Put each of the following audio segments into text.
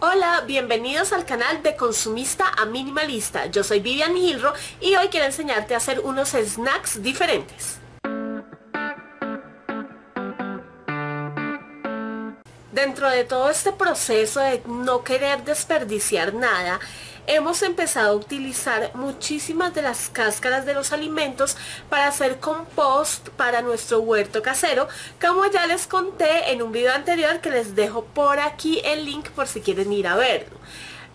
Hola, bienvenidos al canal de Consumista a Minimalista. Yo soy Vivian Hilro y hoy quiero enseñarte a hacer unos snacks diferentes. Dentro de todo este proceso de no querer desperdiciar nada, hemos empezado a utilizar muchísimas de las cáscaras de los alimentos para hacer compost para nuestro huerto casero, como ya les conté en un video anterior que les dejo por aquí el link por si quieren ir a verlo.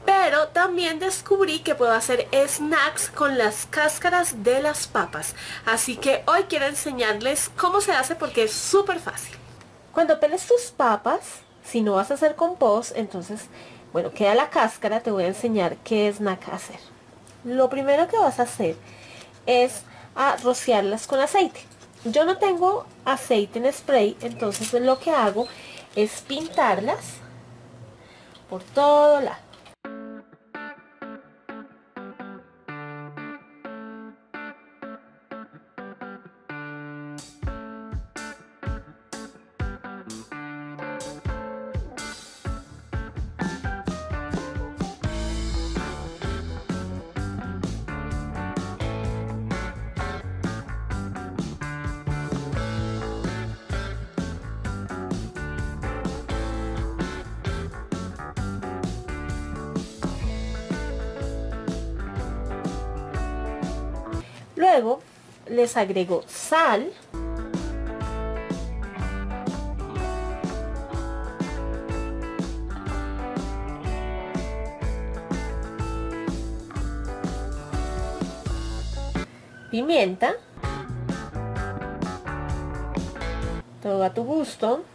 Pero también descubrí que puedo hacer snacks con las cáscaras de las papas. Así que hoy quiero enseñarles cómo se hace porque es súper fácil. Cuando peles tus papas, si no vas a hacer compost, entonces bueno, queda la cáscara, te voy a enseñar qué snack hacer. Lo primero que vas a hacer es rociarlas con aceite. Yo no tengo aceite en spray, entonces lo que hago es pintarlas por todo lado. Luego les agrego sal. Pimienta. Todo a tu gusto.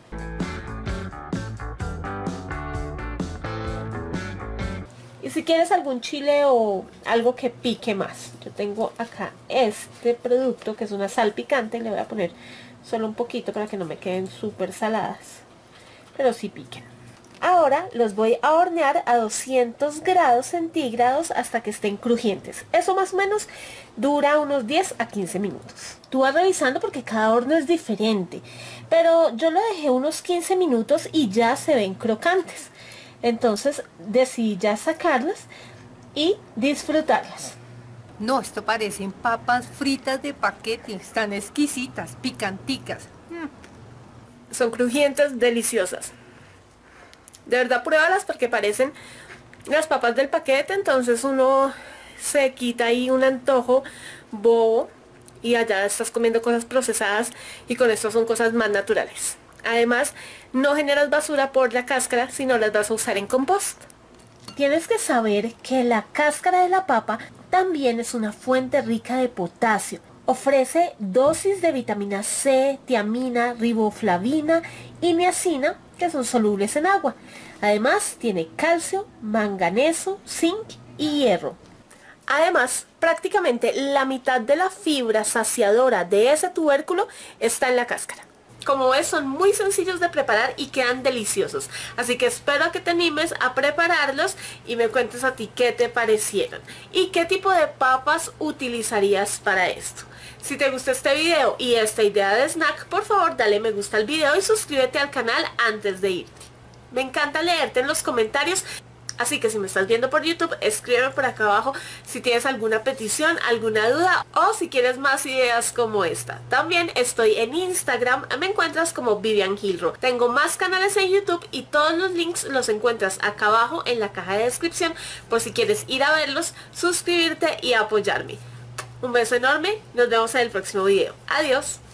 Y si quieres algún chile o algo que pique más, yo tengo acá este producto que es una sal picante, le voy a poner solo un poquito para que no me queden súper saladas, pero sí piquen. Ahora los voy a hornear a 200 grados centígrados hasta que estén crujientes. Eso más o menos dura unos 10 a 15 minutos. Tú vas revisando porque cada horno es diferente. Pero yo lo dejé unos 15 minutos y ya se ven crocantes. Entonces decidí sacarlas y disfrutarlas. No, esto parecen papas fritas de paquete, están exquisitas, picanticas. Mm. Son crujientes, deliciosas. De verdad pruébalas porque parecen las papas del paquete, entonces uno se quita ahí un antojo bobo y allá estás comiendo cosas procesadas y con esto son cosas más naturales. Además, no generas basura por la cáscara, sino las vas a usar en compost. Tienes que saber que la cáscara de la papa también es una fuente rica de potasio. Ofrece dosis de vitamina C, tiamina, riboflavina y niacina que son solubles en agua. Además tiene calcio, manganeso, zinc y hierro. Además, prácticamente la mitad de la fibra saciadora de ese tubérculo está en la cáscara. Como ves son muy sencillos de preparar y quedan deliciosos. Así que espero que te animes a prepararlos y me cuentes a ti qué te parecieron. Y qué tipo de papas utilizarías para esto. Si te gustó este video y esta idea de snack, por favor dale me gusta al video y suscríbete al canal antes de irte. Me encanta leerte en los comentarios Así que si me estás viendo por YouTube, escríbeme por acá abajo si tienes alguna petición, alguna duda o si quieres más ideas como esta. También estoy en Instagram, me encuentras como Vivian Hilro. Tengo más canales en YouTube y todos los links los encuentras acá abajo en la caja de descripción por si quieres ir a verlos, suscribirte y apoyarme. Un beso enorme, nos vemos en el próximo video. Adiós.